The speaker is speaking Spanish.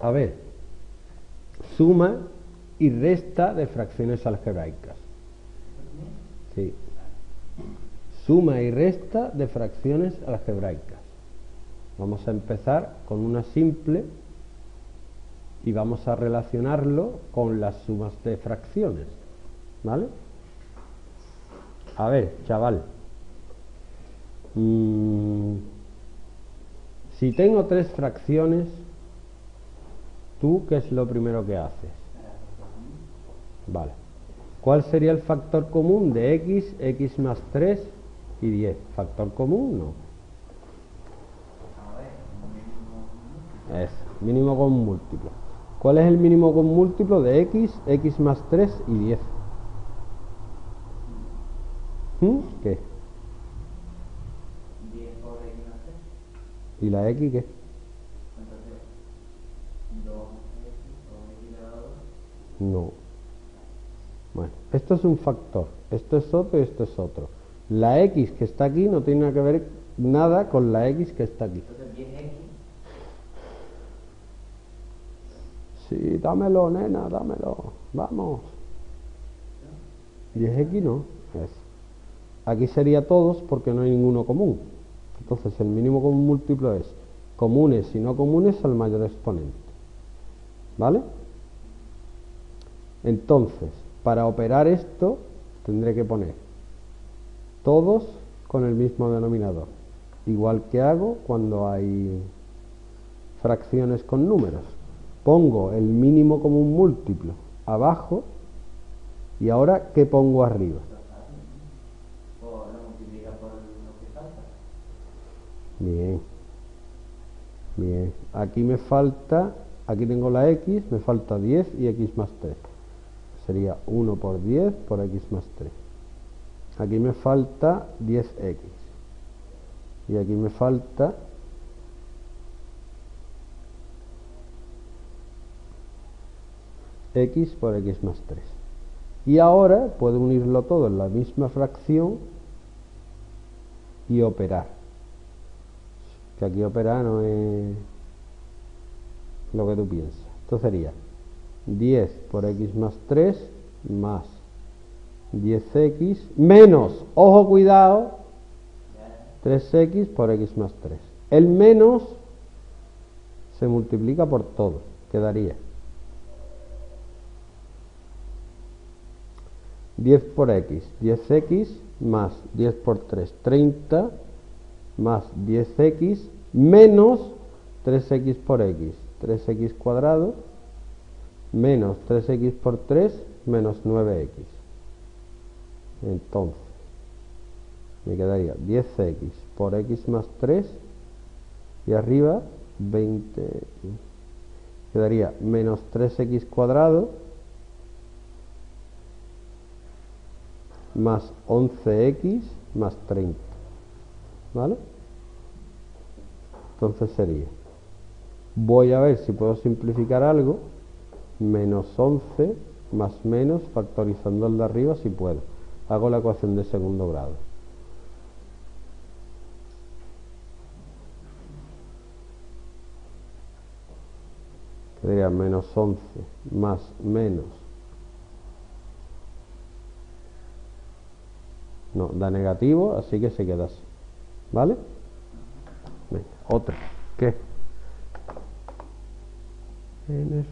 A ver, suma y resta de fracciones algebraicas. Sí. Suma y resta de fracciones algebraicas. Vamos a empezar con una simple y vamos a relacionarlo con las sumas de fracciones. ¿Vale? A ver, chaval. Mm, si tengo tres fracciones, ¿tú qué es lo primero que haces? Vale. ¿Cuál sería el factor común de x, x más 3 y 10? ¿Factor común? No. Es mínimo con múltiplo. ¿Cuál es el mínimo con múltiplo de x, x más 3 y 10? ¿Mm? ¿Qué? 10 por x más 3. ¿Y la x qué? Entonces, 2x por x elevado a 2. No. Bueno, esto es un factor, esto es otro y esto es otro. La x que está aquí no tiene nada que ver nada con la x que está aquí. Entonces, 10x. Sí, dámelo, nena, dámelo. Vamos. 10x no. Es. Aquí sería todos porque no hay ninguno común. Entonces el mínimo común múltiplo es comunes y no comunes al mayor exponente. ¿Vale? Entonces, para operar esto tendré que poner todos con el mismo denominador. Igual que hago cuando hay fracciones con números. Pongo el mínimo común múltiplo abajo y ahora ¿qué pongo arriba? Bien. Bien. Aquí me falta, aquí tengo la x, me falta 10 y x más 3. Sería 1 por 10 por x más 3. Aquí me falta 10x. Y aquí me falta x por x más 3. Y ahora puedo unirlo todo en la misma fracción y operar. Que aquí operar no es lo que tú piensas. Esto sería 10 por x más 3 más 10x menos, ojo cuidado, 3x por x más 3. El menos se multiplica por todo, quedaría 10 por x, 10x más 10 por 3, 30 más 10x menos 3x por x, 3x cuadrado menos 3x por 3 menos 9x. Entonces, me quedaría 10x por x más 3 y arriba 20. Quedaría menos 3x cuadrado más 11x más 30. ¿Vale? Entonces sería, voy a ver si puedo simplificar algo, menos 11 más menos, factorizando el de arriba si puedo. Hago la ecuación de segundo grado. Sería menos 11 más menos No, da negativo, así que se queda así. ¿Vale? Venga, otra. ¿Qué? En el.